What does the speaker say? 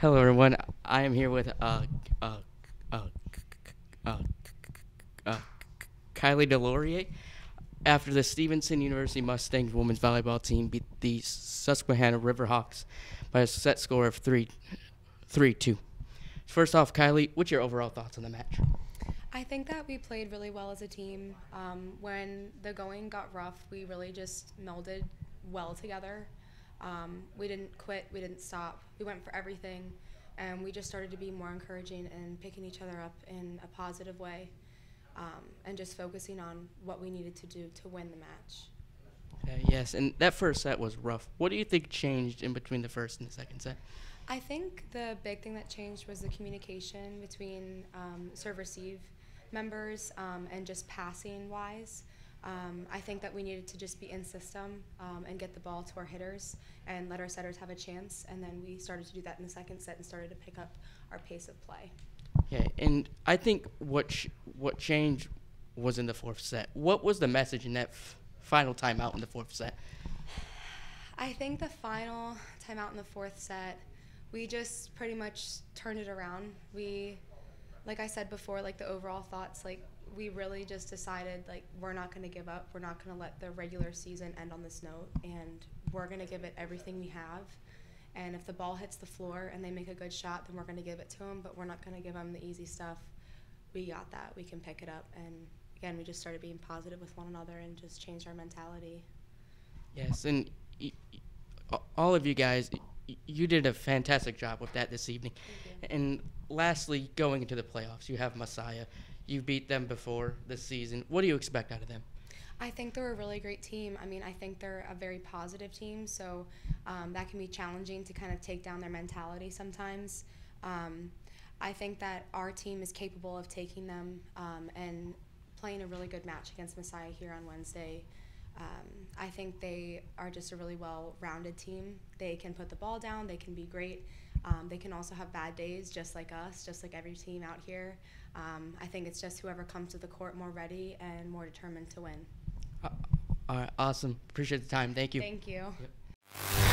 Hello, everyone. I am here with uh, uh, uh, Kylie DesLauriers. After the Stevenson University Mustangs women's volleyball team beat the Susquehanna Riverhawks by a set score of 3 3 2. First off, Kylie, what's your overall thoughts on the match? I think that we played really well as a team. Um, when the going got rough, we really just melded well together. Um, we didn't quit, we didn't stop. We went for everything, and we just started to be more encouraging and picking each other up in a positive way, um, and just focusing on what we needed to do to win the match. Okay, yes, and that first set was rough. What do you think changed in between the first and the second set? I think the big thing that changed was the communication between um, serve receive members um, and just passing wise. Um, I think that we needed to just be in system um, and get the ball to our hitters and let our setters have a chance. And then we started to do that in the second set and started to pick up our pace of play. Yeah, and I think what ch- what changed was in the fourth set. What was the message in that f- final timeout in the fourth set? I think the final timeout in the fourth set, we just pretty much turned it around. We, like I said before, like the overall thoughts, like we really just decided like we're not going to give up. We're not going to let the regular season end on this note, and we're going to give it everything we have. And if the ball hits the floor and they make a good shot, then we're going to give it to them. But we're not going to give them the easy stuff. We got that. We can pick it up. And again, we just started being positive with one another and just changed our mentality. Yes, and all of you guys, you did a fantastic job with that this evening. And lastly, going into the playoffs, you have Messiah. You beat them before this season. What do you expect out of them? I think they're a really great team. I mean, I think they're a very positive team, so um, that can be challenging to kind of take down their mentality sometimes. Um, I think that our team is capable of taking them um, and playing a really good match against Messiah here on Wednesday. Um, I think they are just a really well rounded team. They can put the ball down, they can be great. Um, they can also have bad days, just like us, just like every team out here. Um, I think it's just whoever comes to the court more ready and more determined to win. Uh, all right, awesome. Appreciate the time. Thank you. Thank you. Yep.